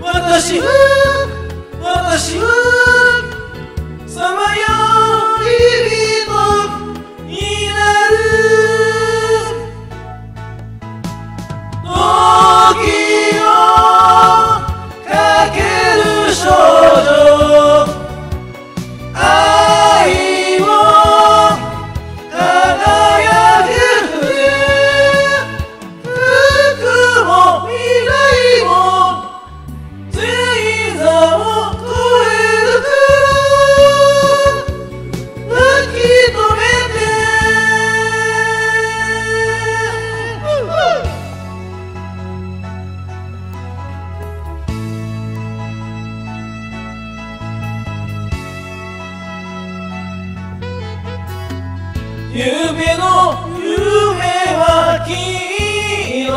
私は私は夢の夢は黄色。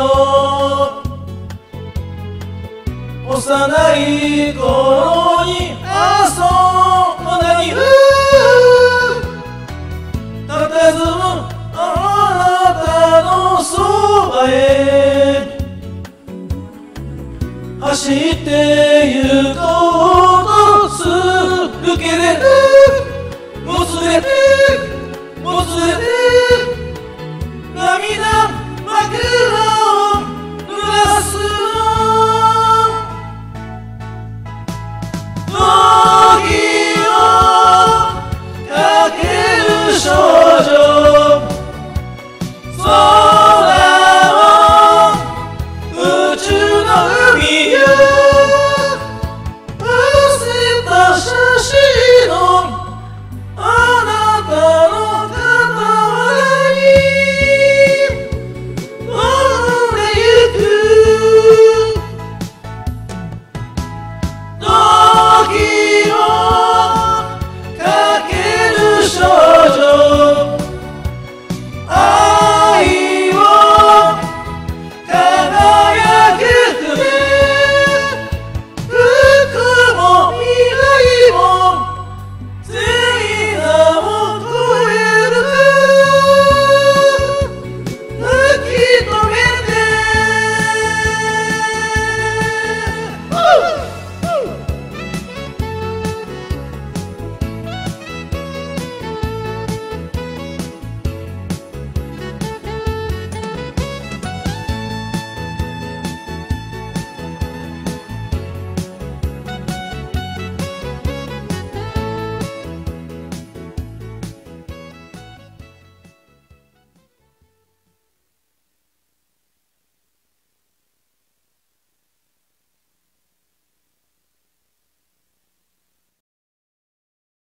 幼い頃に遊んだにたたずむあなたのそばへ。走って